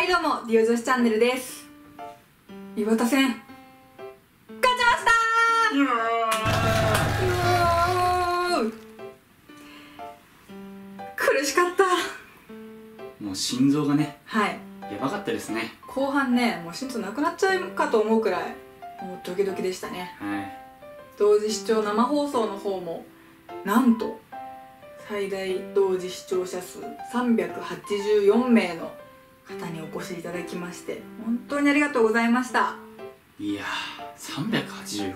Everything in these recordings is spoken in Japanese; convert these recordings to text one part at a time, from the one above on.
はいどうもディオ女子チャンネルです。岩田戦勝ちました！苦しかった。もう心臓がねはい。やばかったですね。後半ねもう心臓なくなっちゃうかと思うくらいもうドキドキでしたね。はい。同時視聴生放送の方もなんと最大同時視聴者数384名の方にお越しいただきまして本当にありがとうございました。いやー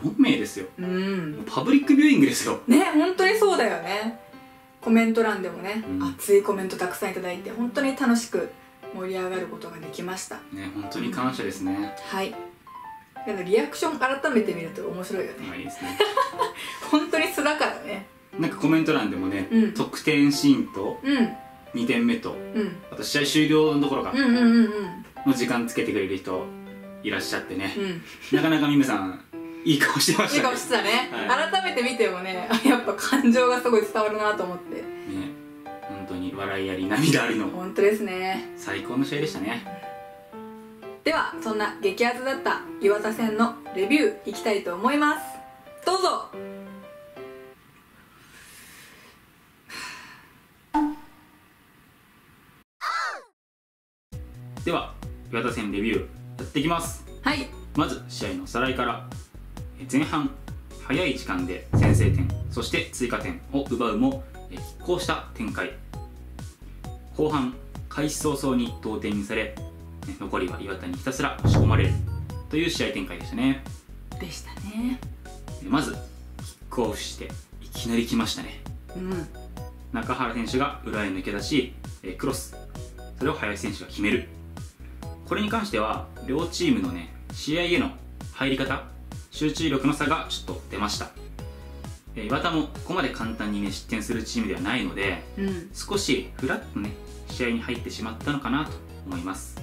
384名ですよ。うん。パブリックビューイングですよ。ね本当にそうだよね。コメント欄でもね、うん。熱いコメントたくさんいただいて本当に楽しく盛り上がることができました。ね本当に感謝ですね、はい。でもリアクション改めて見ると面白いよね。まあいいですね。本当に素だからね。なんかコメント欄でもね、うん。得点シーンとうん2点目とうん。あと試合終了のところか。うんうんうんうん。の時間つけてくれる人いらっしゃってね、うん。なかなかミムさんいい顔してまいいしたね。顔してたね、は改めて見てもね やっぱ感情がすごい伝わるなと思って。ね。本当に笑いあり涙ありの本当ですね。最高の試合でしたね。ではそんな激アツだった岩田戦のレビューいきたいと思います。どうぞでは岩田戦レビューやっていきます。はい。まず試合のさらいからえ前半早い時間で先制点そして追加点を奪うもえ拮抗した展開。後半開始早々に同点にされね残りは岩田にひたすら押し込まれるという試合展開でしたね。でしたね。えまずキックオフしていきなり来ましたね。うん。中原選手が裏へ抜け出しえクロス。それを林選手が決めるこれに関しては両チームのね試合への入り方集中力の差がちょっと出ました。えー岩田もここまで簡単にね失点するチームではないのでうん。少しフラッとね試合に入ってしまったのかなと思います。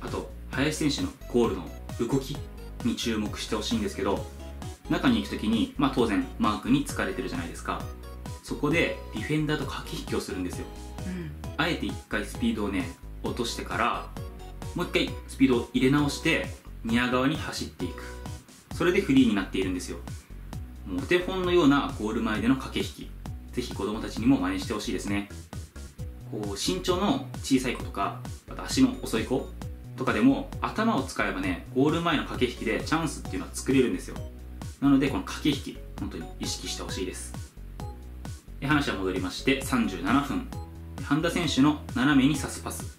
あと林選手のゴールの動きに注目してほしいんですけど中に行く時に、まあ、当然マークに疲れてるじゃないですか。そこでディフェンダーと駆け引きをするんですよ。うん。あえて1回スピードをね落としてからもう1回スピードを入れ直して宮側に走っていく。それでフリーになっているんですよ。もうお手本のようなゴール前での駆け引き。ぜひ子供たちにも真似してほしいですね。こう身長の小さい子とかあと足の遅い子とかでも頭を使えばねゴール前の駆け引きでチャンスっていうのは作れるんですよ。なのでこの駆け引き本当に意識してほしいです。で話は戻りまして37分。半田選手の斜めに刺すパス。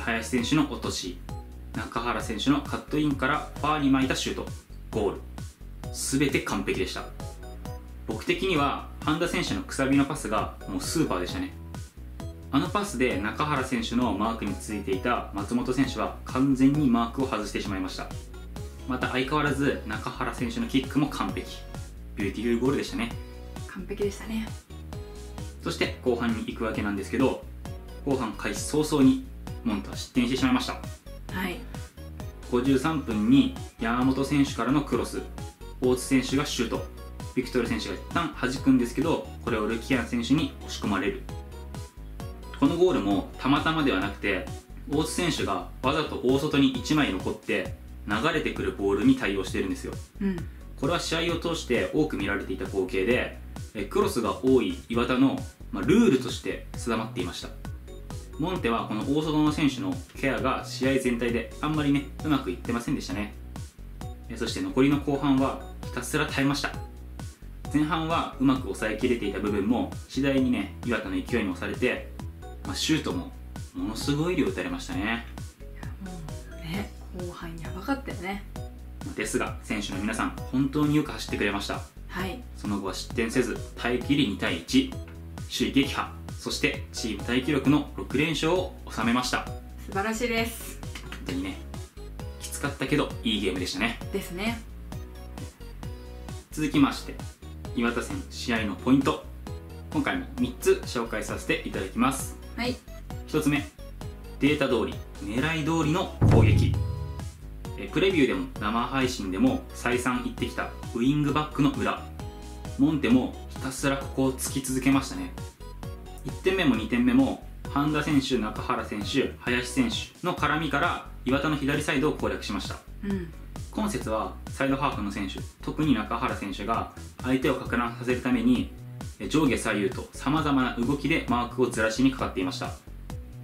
林選手の落とし中原選手のカットインからファーに巻いたシュートゴール。全て完璧でした。僕的には半田選手のくさびのパスがもうスーパーでしたね。あのパスで中原選手のマークについていた松本選手は完全にマークを外してしまいました。また相変わらず中原選手のキックも完璧。ビューティフルゴールでしたね。完璧でしたね。そして後半に行くわけなんですけど後半開始早々にモンテは失点してしまいました。はい。53分に山本選手からのクロス。大津選手がシュート。ビクトル選手が一旦弾くんですけどこれをルキアン選手に押し込まれる。このゴールもたまたまではなくて大津選手がわざと大外に1枚残って流れてくるボールに対応しているんですよ。うん。これは試合を通して多く見られていた光景でえクロスが多い岩田の、まあ、ルールとして定まっていましたモンテはこの大外の選手のケアが試合全体であんまりねうまくいってませんでしたね。えそして残りの後半はひたすら耐えました。前半はうまく抑えきれていた部分も次第にね岩田の勢いに押されて、まあ、シュートもものすごい量打たれましたね。もうね後半やばかったよね。ですが選手の皆さん本当によく走ってくれました。はい。その後は失点せず耐えきり2対1首位撃破そしてチームタイ記録の6連勝を収めました。本素晴らしいです。当にねきつかったけどいいゲームでしたね。ですね。続きまして岩田戦試合のポイント。今回も3つ紹介させていただきます。はい。1つ目データ通り狙い通りの攻撃。えプレビューでも生配信でも再三言ってきたウイングバックの裏。モンテもひたすらここを突き続けましたね1点目も2点目も半田選手中原選手林選手の絡みから岩田の左サイドを攻略しました。うん。今節はサイドハーフの選手特に中原選手が相手をか乱させるためにえ上下左右とさまざまな動きでマークをずらしにかかっていました。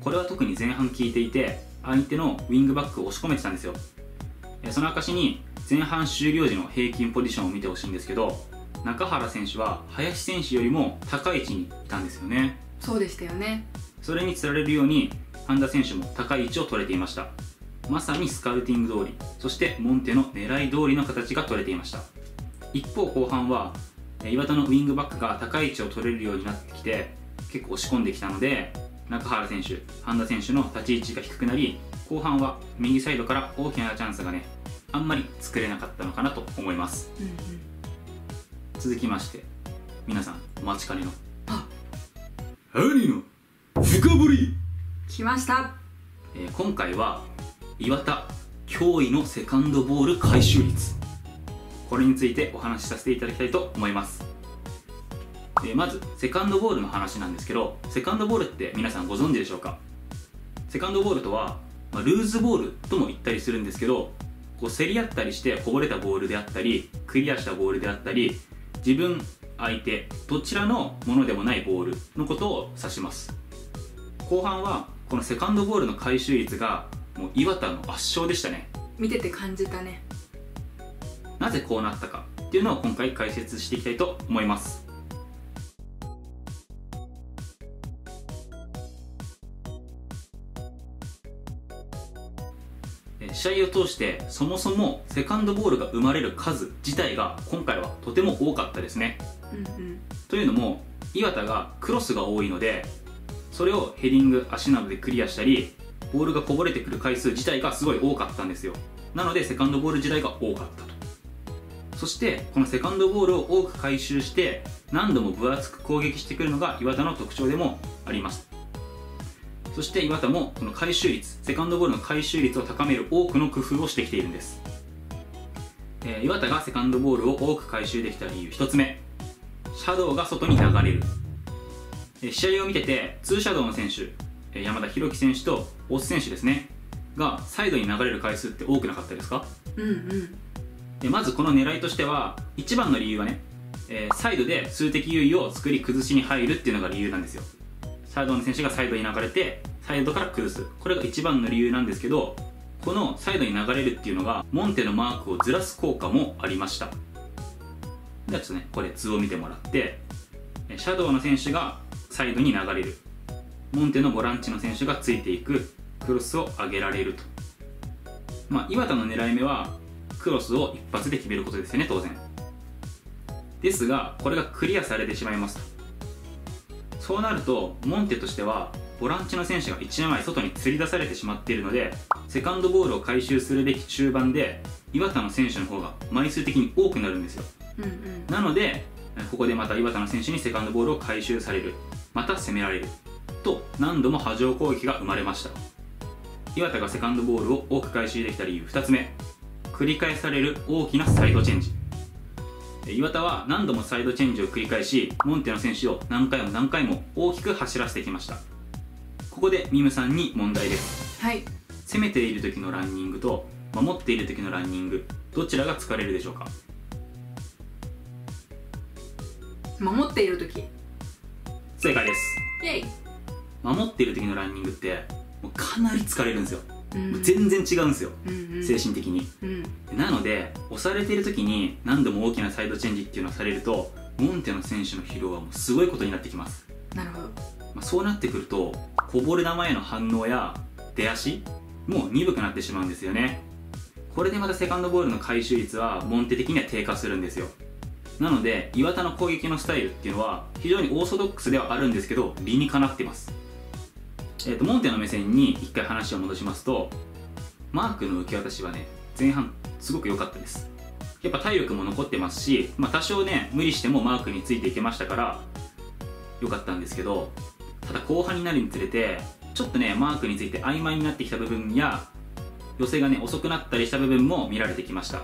これは特に前半効いていて相手のウィングバックを押し込めてたんですよ。えその証に前半終了時の平均ポジションを見てほしいんですけど中原選手は林選手よりも高い位置にいたんですよねそうでしたよね。それにつられるように半田選手も高い位置を取れていました。まさにスカウティング通りそしてモンテの狙い通りの形が取れていました。一方後半はえ岩田のウィングバックが高い位置を取れるようになってきて結構押し込んできたので中原選手半田選手の立ち位置が低くなり後半は右サイドから大きなチャンスがねあんまり作れなかったのかなと思います。うんうん。続きまして皆さんお待ちかねのあ兄の深掘り。来ました。えー今回は岩田驚異のセカンドボール回収率。これについてお話しさせていただきたいと思います、えーまずセカンドボールの話なんですけどセカンドボールって皆さんご存知でしょうか？セカンドボールとは、まあルーズボールとも言ったりするんですけどこう競り合ったりしてこぼれたボールであったりクリアしたボールであったり自分相手どちらのものでもないボールのことを指します。後半はこのセカンドボールの回収率がもう岩田の圧勝でしたね。見てて感じたね。なぜこうなったかっていうのを今回解説していきたいと思います。え試合を通してそもそもセカンドボールが生まれる数自体が今回はとても多かったですねうんうん。というのも岩田がクロスが多いのでそれをヘディング足などでクリアしたりボールがこぼれてくる回数自体がすごい多かったんですよ。なのでセカンドボール自体が多かったと。そしてこのセカンドボールを多く回収して何度も分厚く攻撃してくるのが岩田の特徴でもあります。そして岩田もこの回収率セカンドボールの回収率を高める多くの工夫をしてきているんです、えー岩田がセカンドボールを多く回収できた理由1つ目。シャドウが外に流れる。えー試合を見ててツーシャドウの選手えー山田裕樹選手と大須選手ですねがサイドに流れる回数って多くなかったですか？うんうん。でまずこの狙いとしては一番の理由はね、えーサイドで数的優位を作り崩しに入るっていうのが理由なんですよ。サイドの選手がサイドに流れてサイドから崩す。これが一番の理由なんですけどこのサイドに流れるっていうのがモンテのマークをずらす効果もありましたではちょっとねこれ図を見てもらってシャドウの選手がサイドに流れる。モンテのボランチの選手がついていく。クロスを上げられると。まあ岩田の狙い目はクロスを一発で決めることですよね当然。ですがこれがクリアされてしまいますと。そうなるとモンテとしてはボランチの選手が1枚外に吊り出されてしまっているのでセカンドボールを回収するべき中盤で岩田の選手の方が枚数的に多くなるんですよ。うんうん。なのでここでまた岩田の選手にセカンドボールを回収される。また攻められる。と何度も波状攻撃が生まれました。岩田がセカンドボールを多く回収できた理由2つ目。繰り返される大きなサイドチェンジ。え岩田は何度もサイドチェンジを繰り返しモンテの選手を何回も何回も大きく走らせてきました。ここでミムさんに問題です。はい。攻めている時のランニングと守っている時のランニングどちらが疲れるでしょうか？守っている時。正解です。イェイ守っている時のランニングってもうかなり疲れるんですよ、うん。全然違うんですよ、うんうん。精神的に。うん。なので押されている時に何度も大きなサイドチェンジっていうのをされるとモンテの選手の疲労はもうすごいことになってきます、なるほど。まあ、そうなってくるとこぼれ球への反応や出足も鈍くなってしまうんですよね。これでまたセカンドボールの回収率はモンテ的には低下するんですよなので岩田の攻撃のスタイルっていうのは非常にオーソドックスではあるんですけど理にかなってます。えー、とモンテの目線に一回話を戻しますとマークの受け渡しはね前半すごく良かったです。やっぱ体力も残ってますし、まあ、多少ね無理してもマークについていけましたから良かったんですけどただ後半になるにつれてちょっとねマークについて曖昧になってきた部分や寄せがね遅くなったりした部分も見られてきました。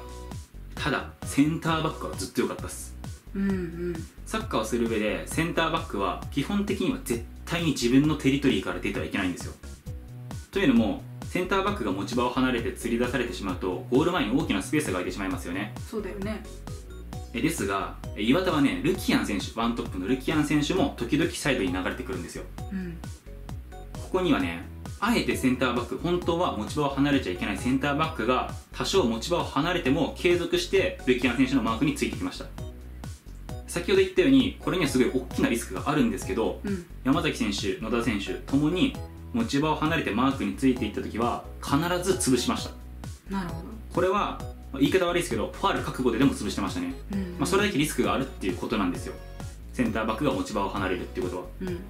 ただセンターバックはずっと良かったです。うんうん。サッカーをする上でセンターバックは基本的には絶対に自分のテリトリーから出てはいけないんですよ。というのもセンターバックが持ち場を離れて釣り出されてしまうとゴール前に大きなスペースが空いてしまいますよね。そうだよね。えですがえ岩田はねルキアン選手ワントップのルキアン選手も時々サイドに流れてくるんですよ。うん。ここにはねあえてセンターバック本当は持ち場を離れちゃいけないセンターバックが多少持ち場を離れても継続してルキアン選手のマークについてきました。先ほど言ったようにこれにはすごい大きなリスクがあるんですけどうん。山崎選手野田選手ともに持ち場を離れてマークについていった時は必ず潰しました。なるほこれはまあ言い方悪いですけどファール覚悟ででも潰してましたね、どうん。まあ、それだけリスクがあるっていうことなんですよ。センターバックが持ち場を離れるっていうことは。うん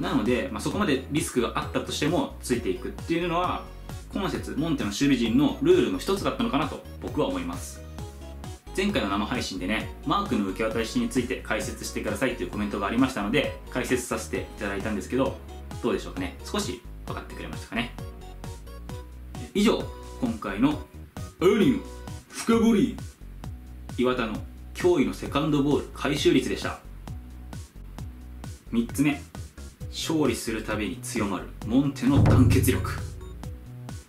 なので、まあ、そこまでリスクがあったとしてもついていくっていうのは今節モンテの守備陣のルールの一つだったのかなと僕は思います。前回の生配信でねマークの受け渡しについて解説してくださいというコメントがありましたので解説させていただいたんですけどどうでしょうかね。少し分かってくれましたかね。以上今回の「アーニン深掘り」岩田の驚異のセカンドボール回収率でした。3つ目。勝利するたびに強まるモンテの団結力。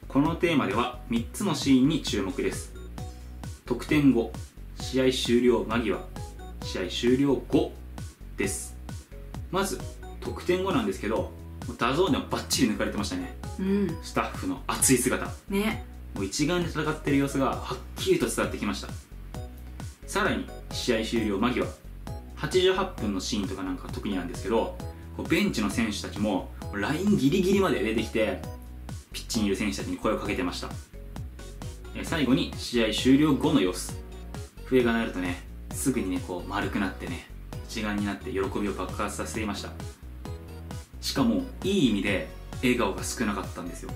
このテーマでは3つのシーンに注目です。得点後試合終了間際試合終了後です。まず得点後なんですけど DAZN でもバッチリ抜かれてましたね。うん。スタッフの熱い姿。ね。もう一丸で戦っている様子がはっきりと伝わってきました。さらに試合終了間際88分のシーンとかなんか特になんですけどベンチの選手たちもラインギリギリまで出てきてピッチにいる選手たちに声をかけてました。え最後に試合終了後の様子。笛が鳴るとねすぐにねこう丸くなってね一丸になって喜びを爆発させていました。しかもいい意味で笑顔が少なかったんですよ。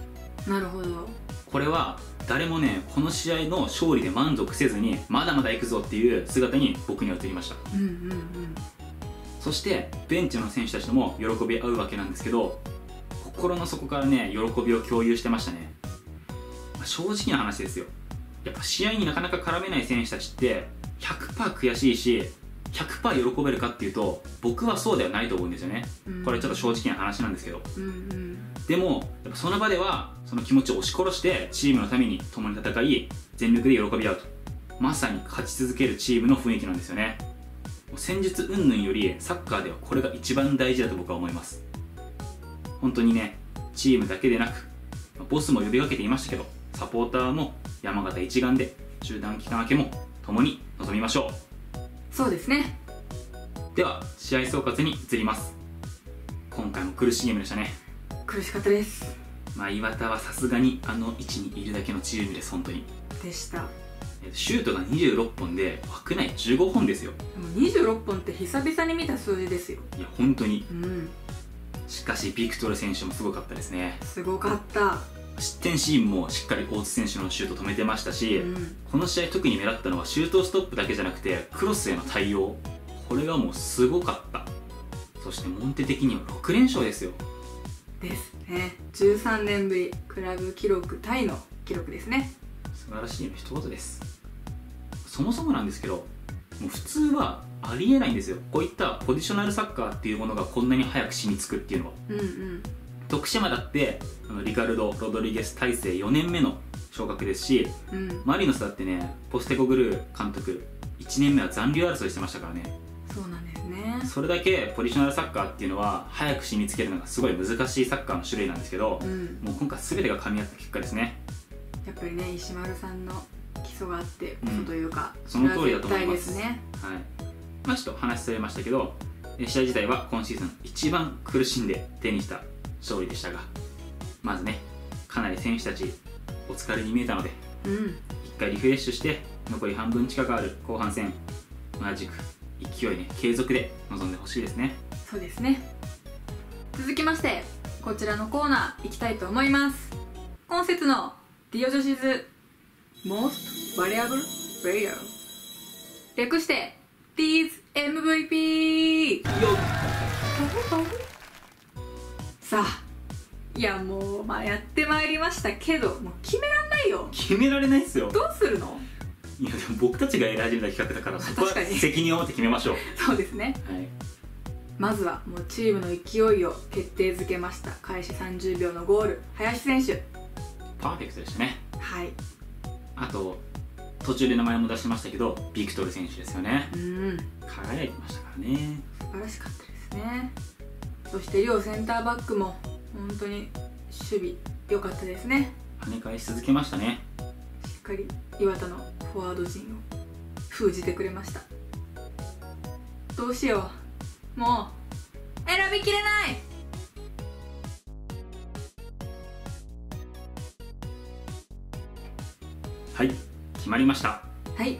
なるほど。これは誰もねこの試合の勝利で満足せずにまだまだ行くぞっていう姿に僕には映りました。うんうんそしてベンチの選手たちとも喜び合うわけなんですけど心の底からね喜びを共有してましたね。まあ正直な話ですよ。やっぱ試合になかなか絡めない選手たちって100%悔しいし100%喜べるかっていうと僕はそうではないと思うんですよね。うん。これちょっと正直な話なんですけど。うんうん。でもやっぱその場ではその気持ちを押し殺してチームのために共に戦い全力で喜び合うと。まさに勝ち続けるチームの雰囲気なんですよね戦術云々よりサッカーではこれが一番大事だと僕は思います。本当にねチームだけでなくまあボスも呼びかけていましたけどサポーターも山形一丸で中断期間明けも共に臨みましょそうですね。うでは試合総括に移ります。今回も苦しいゲームでしたね。苦しかったです。まあ、岩田はさすがにあの位置にいるだけのチームです、本当に。でした。えっとシュートが26本で、枠内15本ですよ。でも26本って久々に見た数字ですよいや、本当に。うんしかし、ビクトル選手もすごかったですね。すごかった失点シーンもしっかり大津選手のシュート止めてましたし、うんこの試合特に目立ったのはシュートストップだけじゃなくて、クロスへの対応。これがもうすごかった。そして、モンテ的には6連勝ですよ。ですね13年ぶりクラブ記録タイの記録ですね素晴らしいの一言です。そもそもなんですけどもう普通はありえないんですよ。こういったポジショナルサッカーっていうものがこんなに早く染みつくっていうのは。うんうん。徳島だってあのリカルド・ロドリゲス体制4年目の昇格ですしうん。マリノスだってねポステコグルー監督1年目は残留争いしてましたからね。そうなんですね。それだけポジショナルサッカーっていうのは早く染みつけるのがすごい難しいサッカーの種類なんですけどうん。もう今回全てが噛み合った結果ですねやっぱりね石丸さんの基礎があってこうん。そというか、その通りだと思います。ね。はい。まあ、ちょっと話されましたけどえ試合自体は今シーズン一番苦しんで手にした勝利でしたがまずねかなり選手たちお疲れに見えたのでうん。一回リフレッシュして残り半分近くある後半戦同じく勢いね継続で臨んでほしいですね。そうですね。続きましてこちらのコーナー行きたいと思います。今節のディオ女子ズ Most Variable Player. 略して These MVP さあいやもうまあやってまいりましたけどもう決めらんないよ。決められないっすよ。どうするの？いやでも僕たちがやり始めた企画だからそこは責任を持って決めましょう、そうですね。はい、まずはもうチームの勢いを決定づけました。開始30秒のゴール林選手パーフェクトでしたね。はい。あと途中で名前も出しましたけどビクトル選手ですよね。うん。輝いてましたからね。素晴らしかったですね。そして両センターバックも本当に守備良かったですね。跳ね返し続けましたね。しっかり岩田のフォワード陣を封じてくれました。どうしよう。もう選びきれないはい決まりました。はい。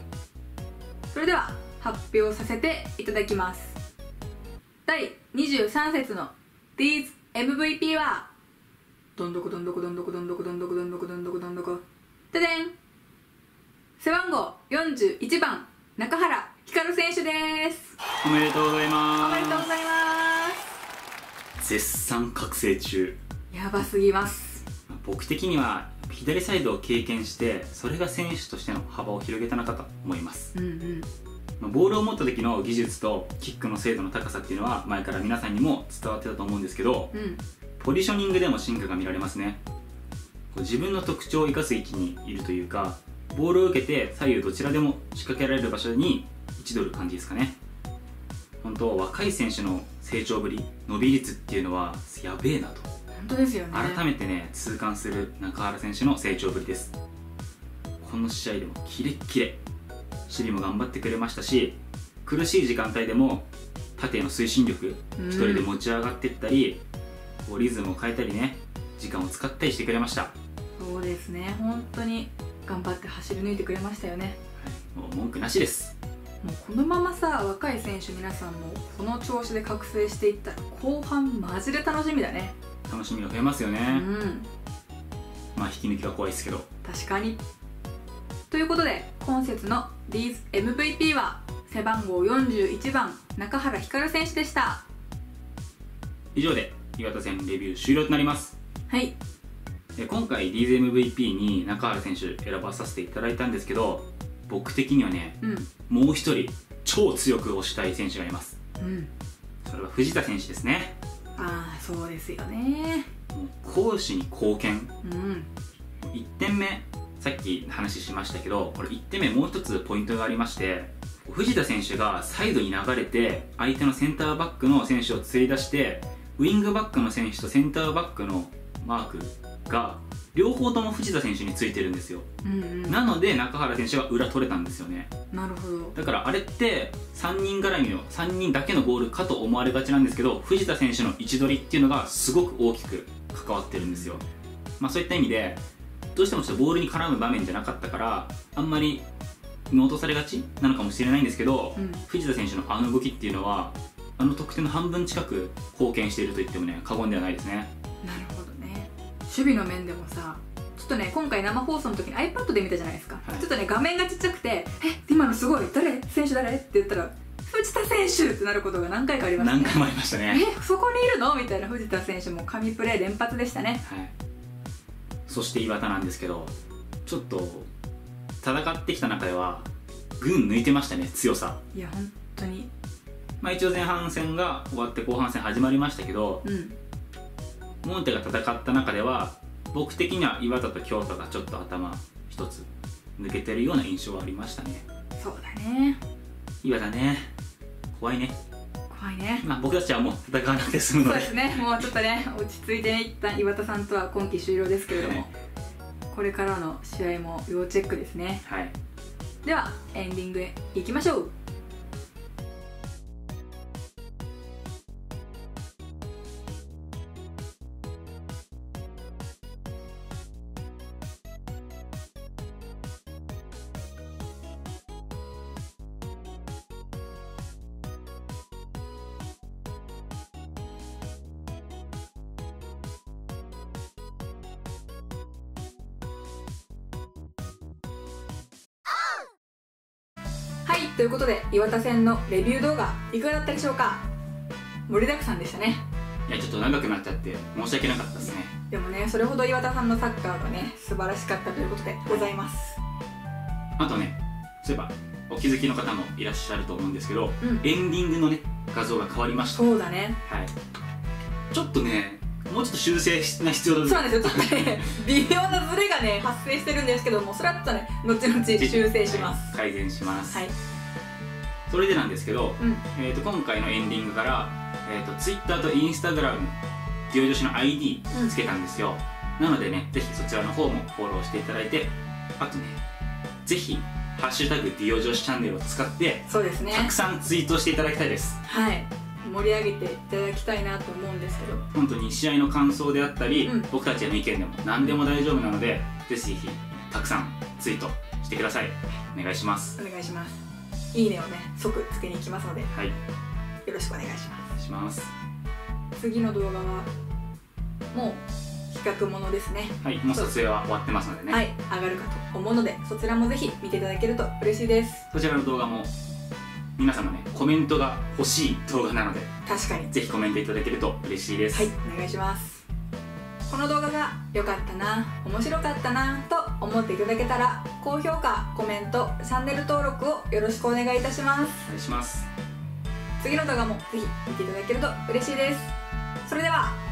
それでは発表させていただきます。第23節の These MVP はどんどこどんどこどんどこどんどこどんどこどんどこどんどこどんどこ。ででん。背番号41番中原光選手です。おめでとうございおます。めでとうございま絶賛覚醒中。すやばすぎます。僕的には左サイドを経験してそれが選手としての幅を広げたのかと思います。うんうん。まあボールを持った時の技術とキックの精度の高さっていうのは前から皆さんにも伝わってたと思うんですけどうん。ポジショニングでも進化が見られますね。自分の特徴を生かす位置にいるというかボールを受けて左右どちらでも仕掛けられる場所に位置取る感じですかね。本当若い選手の成長ぶり伸び率っていうのはやべえなと本当ですよね。改めてね痛感する中原選手の成長ぶりです。この試合でもキレッキレ。守備も頑張ってくれましたし苦しい時間帯でも縦への推進力うん一人で持ち上がっていったり、こうリズムを変えたりね時間を使ったりしてくれました、はそうですね。本当に頑張って走り抜いてくれましたよね。い、もう文句なしです。もうこのままさ若い選手皆さんもこの調子で覚醒していったら後半マジで楽しみだね楽しみが増えますよね、うん。まあ引き抜きが怖いですけど。確かに。ということで今節の These MVP は背番号41番中原光選手でした。以上で岩田戦レビュー終了となります。はい。で今回 DZMVP に中原選手選ばさせていただいたんですけど僕的にはねうん。もう一人超強く推したい選手がいます。うん。それは藤田選手ですねそうですよね。もう攻守に貢献。うん。1点目さっき話しましたけどこれ1点目もう一つポイントがありまして藤田選手がサイドに流れて相手のセンターバックの選手を釣り出してウイングバックの選手とセンターバックのマークが両方とも藤田選手についてるんですよ。うんうん。なので中原選手が裏取れたんですよね。なるほど。だからあれって3人絡みの3人だけのゴールかと思われがちなんですけど藤田選手の位置取りっていうのがすごく大きく関わってるんですよ、まあ、そういった意味でどうしてもちょっとボールに絡む場面じゃなかったからあんまり見落とされがちなのかもしれないんですけど、うん。藤田選手のあの動きっていうのはあの得点の半分近く貢献していると言ってもね過言ではないですね。なるほど。ね守備の面でもさちょっとね今回生放送の時に iPad で見たじゃないですか、はい。ちょっとね画面がちっちゃくて「え今のすごい誰？選手誰?」って言ったら「藤田選手!」ってなることが何回かありましたね何回もありましたね。えそこにいるの？みたいな。藤田選手も神プレー連発でしたね。はい、そして岩田なんですけどちょっと戦ってきた中では群抜いてましたね強さ。いや本当に。まあ一応前半戦が終わって後半戦始まりましたけどうんモンテが戦った中では僕的には岩田と京都がちょっと頭一つ抜けてるような印象はありましたね。そうだね。岩田ね。怖いね。怖いね。まあ僕たちはもう戦わなくて済むので。そうですね。もうちょっとね落ち着いてね一旦岩田さんとは今季終了ですけれどもこれからの試合も要チェックですね。はい。ではエンディングへ行きましょうということで岩田戦のレビュー動画いかがだったでしょうか？盛りだくさんでしたね。いやちょっと長くなっちゃって申し訳なかったですね。でもねそれほど岩田さんのサッカーがね素晴らしかったということでございます。あとねそういえばお気づきの方もいらっしゃると思うんですけどうん。エンディングのね画像が変わりました。そうだね。はい。ちょっとねもうちょっと修正が必要だそうなんですよ。ちょっとね 微妙なズレがね発生してるんですけどもそれはちょっとね後々修正します。はい改善します、はいそれでなんですけど、うん。えー、と今回のエンディングから、えー、と Twitter と Instagram ディオ女子の ID うん。つけたんですよ、なのでねぜひそちらの方もフォローしていただいてあとねぜひ「ハッシュタグディオ女子チャンネル」を使ってそうですね。たくさんツイートしていただきたいです。はい。盛り上げていただきたいなと思うんですけど。本当に試合の感想であったり、うん。僕たちへの意見でも何でも大丈夫なのでぜひぜひたくさんツイートしてください。お願いします。お願いしますいいねをね即つけに行きますのでよはい。ろしくお願いしまお願いします。す次の動画はもう企画ものですね。はいもう撮影は終わってますのでね、はい上がるかと思うのでそちらもぜひ見ていただけると嬉しいです。そちらの動画も皆さんのねコメントが欲しい動画なので確かに。ぜひコメントいただけると嬉しいです、はいお願いします。この動画が良かったな面白かったなと思っていただけたら高評価コメントチャンネル登録をよろしくお願いいたします。お願いします。次の動画もぜひ見ていただけると嬉しいです。それでは